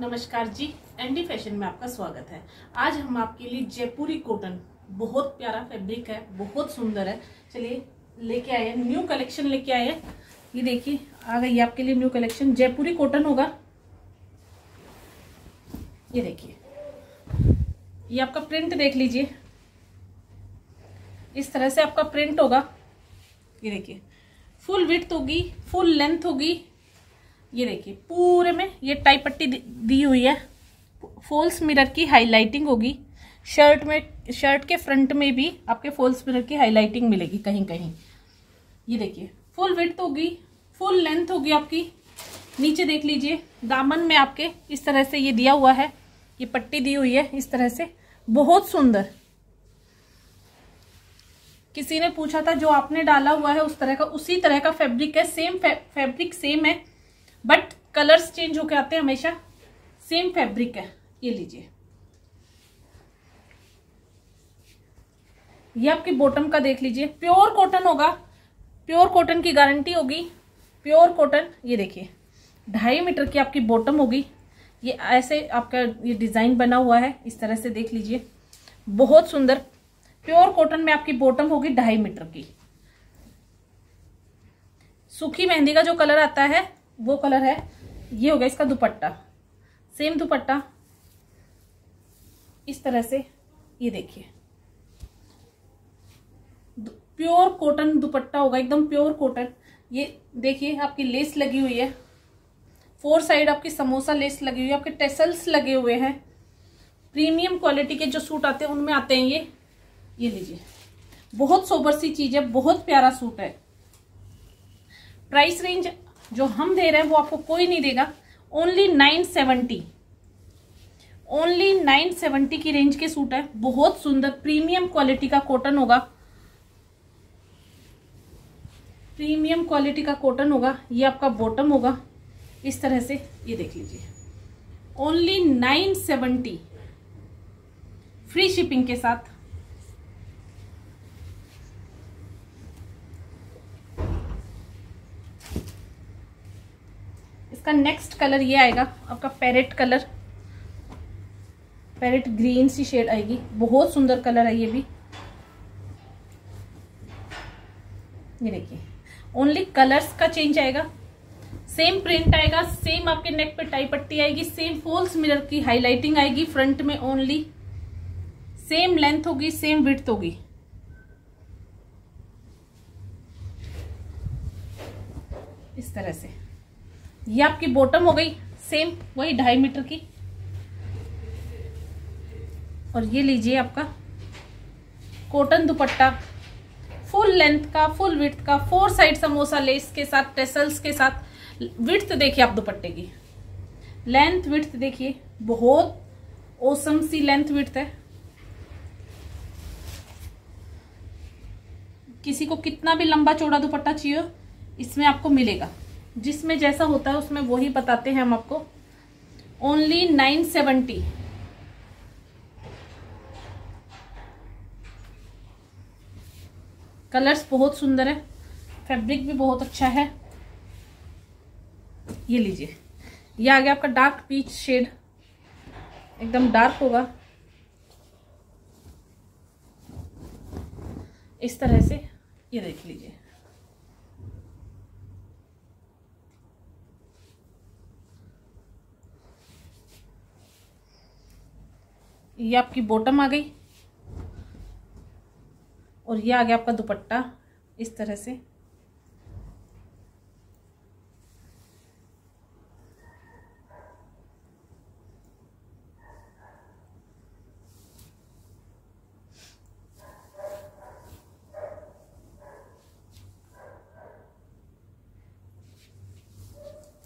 नमस्कार जी Andy fashion में आपका स्वागत है। आज हम आपके लिए जयपुरी कॉटन बहुत प्यारा फैब्रिक है, बहुत सुंदर है। चलिए, लेके आए हैं न्यू कलेक्शन लेके आए हैं। ये देखिए, आ गई आपके लिए न्यू कलेक्शन जयपुरी कॉटन होगा। ये देखिए, ये आपका प्रिंट देख लीजिए। इस तरह से आपका प्रिंट होगा। ये देखिए फुल विथ होगी फुल लेंथ होगी। ये देखिए, पूरे में ये टाई पट्टी दी हुई है। फॉल्स मिरर की हाईलाइटिंग होगी। शर्ट में शर्ट के फ्रंट में भी आपके फॉल्स मिरर की हाईलाइटिंग मिलेगी कहीं कहीं ये देखिए फुल विथ होगी फुल लेंथ होगी आपकी। नीचे देख लीजिए, दामन में आपके इस तरह से ये दिया हुआ है। ये पट्टी दी हुई है इस तरह से। बहुत सुंदर। किसी ने पूछा था, जो आपने डाला हुआ है उस तरह का, उसी तरह का फैब्रिक है सेम फैब्रिक सेम है। बट कलर्स चेंज होके आते हैं हमेशा। सेम फैब्रिक है। ये लीजिए। ये आपकी बॉटम का देख लीजिए। प्योर कॉटन होगा। प्योर कॉटन की गारंटी होगी। प्योर कॉटन ये देखिए। ढाई मीटर की आपकी बॉटम होगी। ये ऐसे आपका ये डिज़ाइन बना हुआ है। इस तरह से देख लीजिए। बहुत सुंदर। प्योर कॉटन में आपकी बॉटम होगी ढाई मीटर की। सूखी मेहंदी का जो कलर आता है वो कलर है, ये हो गया इसका दुपट्टा। सेम दुपट्टा। इस तरह से ये देखिए। प्योर कॉटन दुपट्टा होगा, एकदम प्योर कॉटन। ये देखिए, आपकी लेस लगी हुई है। फोर साइड आपकी समोसा लेस लगी हुई है, आपके टेसल्स लगे हुए हैं। प्रीमियम क्वालिटी के जो सूट आते हैं, उनमें आते हैं ये। ये लीजिए। बहुत सोबर सी चीज़ है, बहुत प्यारा सूट है। प्राइस रेंज जो हम दे रहे हैं वो आपको कोई नहीं देगा। Only nine seventy only nine seventy की रेंज के सूट है। बहुत सुंदर प्रीमियम क्वालिटी का कॉटन होगा। प्रीमियम क्वालिटी का कॉटन होगा। ये आपका बॉटम होगा। इस तरह से ये देख लीजिए। Only nine seventy free shipping के साथ। इसका नेक्स्ट कलर ये आएगा, आपका पैरेट कलर पैरेट ग्रीन सी शेड आएगी। बहुत सुंदर कलर है ये भी। ये देखिए। ओनली कलर्स का चेंज आएगा। सेम प्रिंट आएगा सेम आपके नेक पे टाई पट्टी आएगी सेम फोल्स मिरर की हाईलाइटिंग आएगी फ्रंट में ओनली सेम लेंथ होगी सेम विड्थ होगी। इस तरह से। ये आपकी बॉटम हो गई सेम वही ढाई मीटर की। और ये लीजिए आपका कॉटन दुपट्टा। फुल लेंथ का फुल विथ का फोर साइड समोसा लेस के साथ टेसल्स के साथ। विथ देखिए आप दुपट्टे की। लेंथ विथ देखिए। बहुत ओसम सी लेंथ विथ है। किसी को कितना भी लंबा चौड़ा दुपट्टा चाहिए, इसमें आपको मिलेगा। जिसमें जैसा होता है उसमें वही बताते हैं हम आपको। ओनली नाइन सेवेंटी कलर्स बहुत सुंदर है। फैब्रिक भी बहुत अच्छा है। ये लीजिए। ये आ गया आपका डार्क पीच शेड एकदम डार्क होगा। इस तरह से। ये देख लीजिए। ये आपकी बॉटम आ गई। और ये आ गया आपका दुपट्टा, इस तरह से।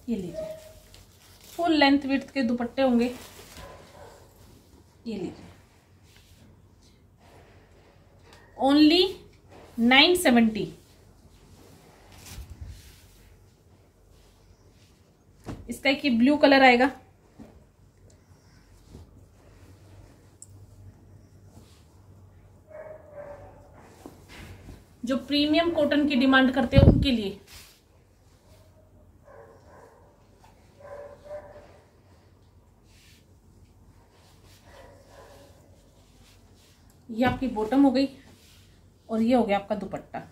ये लीजिए। फुल लेंथ विथ के दुपट्टे होंगे। ये लीजिए ओनली नाइन सेवेंटी इसका एक ब्लू कलर आएगा। जो प्रीमियम कॉटन की डिमांड करते हैं उनके लिए। ये आपकी बॉटम हो गई और ये हो गया आपका दुपट्टा।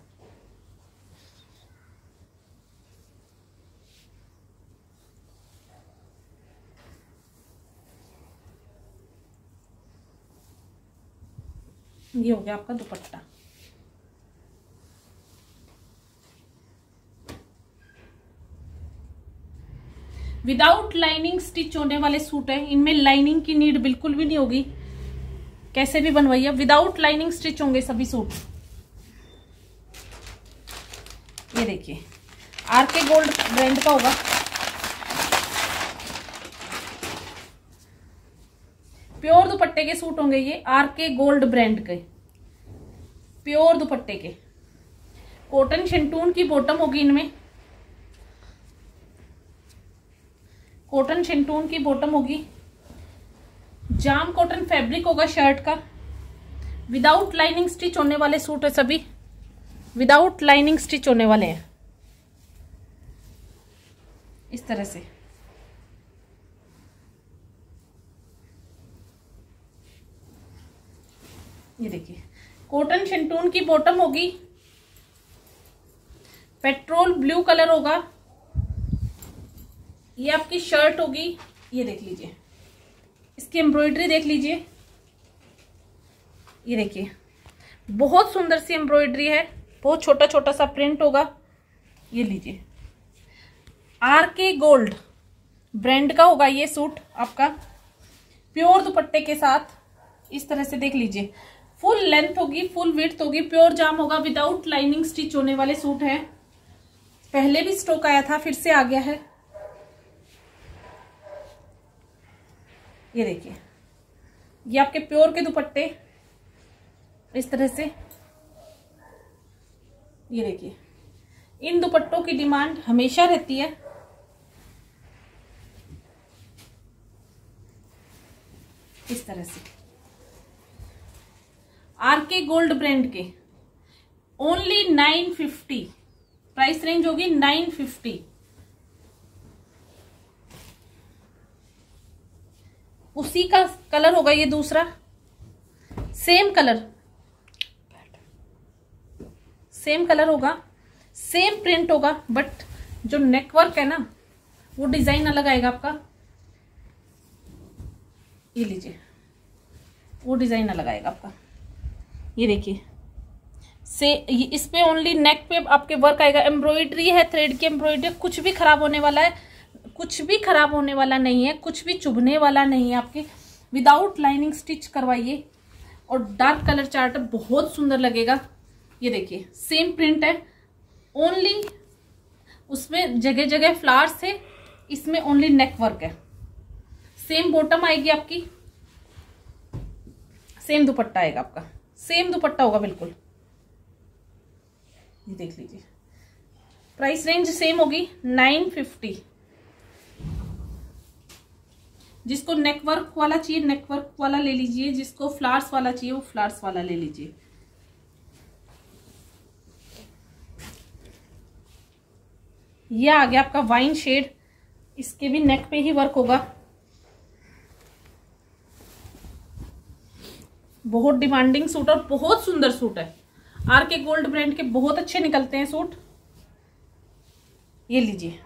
ये हो गया आपका दुपट्टा। विदाउट लाइनिंग स्टिच होने वाले सूट है, इनमें लाइनिंग की नीड बिल्कुल भी नहीं होगी। कैसे भी बनवाइए विदाउट लाइनिंग स्टिच होंगे सभी सूट ये देखिए आर के गोल्ड ब्रांड का होगा। प्योर दुपट्टे के सूट होंगे ये आर के गोल्ड ब्रांड के। प्योर दुपट्टे के। कॉटन शेंटून की बॉटम होगी इनमें। कॉटन शेंटून की बॉटम होगी। जाम कॉटन फैब्रिक होगा शर्ट का। विदाउट लाइनिंग स्टिच होने वाले सूट है सभी। विदाउट लाइनिंग स्टिच होने वाले हैं। इस तरह से। ये देखिए। कॉटन शेंटून की बॉटम होगी। पेट्रोल ब्लू कलर होगा। ये आपकी शर्ट होगी। ये देख लीजिए। इसकी एम्ब्रॉयडरी देख लीजिए। ये देखिए, बहुत सुंदर सी एम्ब्रॉयडरी है, बहुत छोटा छोटा सा प्रिंट होगा। ये लीजिए। आर के गोल्ड ब्रांड का होगा ये सूट आपका। प्योर दुपट्टे के साथ इस तरह से देख लीजिए। फुल लेंथ होगी फुल विथ होगी प्योर जाम होगा विदाउट लाइनिंग स्टिच होने वाले सूट है। पहले भी स्टॉक आया था, फिर से आ गया है। ये देखिए। ये आपके प्योर के दुपट्टे, इस तरह से। ये देखिए। इन दुपट्टों की डिमांड हमेशा रहती है। इस तरह से। आर के गोल्ड ब्रांड के। Only nine fifty. Price range होगी नाइन फिफ्टी। उसी का कलर होगा ये दूसरा। सेम कलर सेम कलर होगा। सेम प्रिंट होगा बट जो नेकवर्क है ना, वो डिज़ाइन अलग आएगा आपका। ये लीजिए। वो डिज़ाइन अलग आएगा आपका। ये देखिए। से इस पे ओनली नेक पे आपके वर्क आएगा। एम्ब्रॉयडरी है थ्रेड की एम्ब्रॉयडरी कुछ भी खराब होने वाला है कुछ भी खराब होने वाला नहीं है, कुछ भी चुभने वाला नहीं है आपके। विदाउट लाइनिंग स्टिच करवाइए और डार्क कलर चार्ट बहुत सुंदर लगेगा। ये देखिए सेम प्रिंट है। ओनली उसमें जगह जगह फ्लावर्स है, इसमें ओनली नेक वर्क है। सेम बॉटम आएगी आपकी। सेम दुपट्टा आएगा आपका। सेम दुपट्टा होगा, बिल्कुल। ये देख लीजिए। प्राइस रेंज सेम होगी नाइन फिफ्टी जिसको नेक वर्क वाला चाहिए नेक वर्क वाला ले लीजिए। जिसको फ्लावर्स वाला चाहिए, वो फ्लावर्स वाला ले लीजिए। ये आ गया आपका वाइन शेड इसके भी नेक पे ही वर्क होगा। बहुत डिमांडिंग सूट और बहुत सुंदर सूट है। आर के गोल्ड ब्रांड के बहुत अच्छे निकलते हैं सूट ये लीजिए।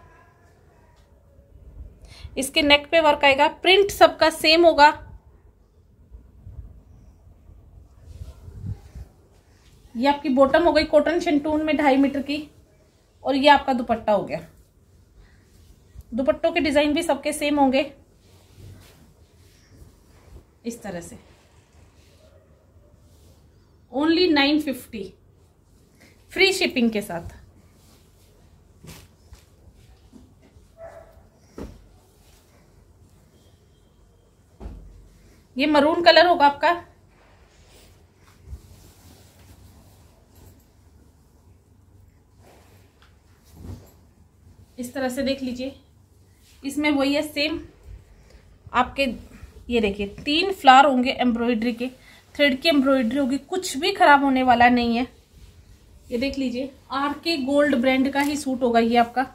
इसके नेक पे वर्क आएगा प्रिंट सबका सेम होगा। ये आपकी बॉटम हो गई कॉटन शेंटून में ढाई मीटर की, और ये आपका दुपट्टा हो गया। दुपट्टों के डिज़ाइन भी सबके सेम होंगे। इस तरह से। Only nine fifty free shipping के साथ। ये मरून कलर होगा आपका। इस तरह से देख लीजिए। इसमें वही है सेम आपके, ये देखिए, तीन फ्लावर होंगे एम्ब्रॉयडरी के। थ्रेड की एम्ब्रॉयडरी होगी, कुछ भी खराब होने वाला नहीं है। ये देख लीजिए आर के गोल्ड ब्रांड का ही सूट होगा ये आपका।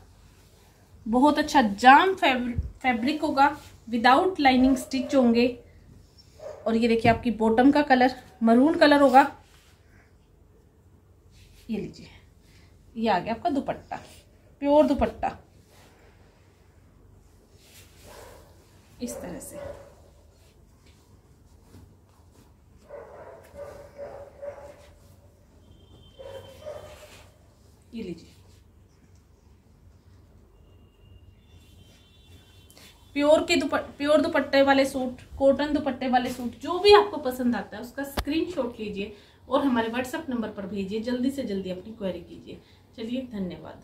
बहुत अच्छा जाम फैब्रिक होगा विदाउट लाइनिंग स्टिच होंगे। और ये देखिए आपकी बॉटम का कलर मरून कलर होगा। ये लीजिए। ये आ गया आपका दुपट्टा प्योर दुपट्टा। इस तरह से। ये लीजिए। प्योर के दुपट, प्योर दुपट्टे वाले सूट कॉटन दुपट्टे वाले सूट, जो भी आपको पसंद आता है, उसका स्क्रीनशॉट लीजिए और हमारे व्हाट्सएप नंबर पर भेजिए, जल्दी से जल्दी अपनी क्वेरी कीजिए। चलिए, धन्यवाद।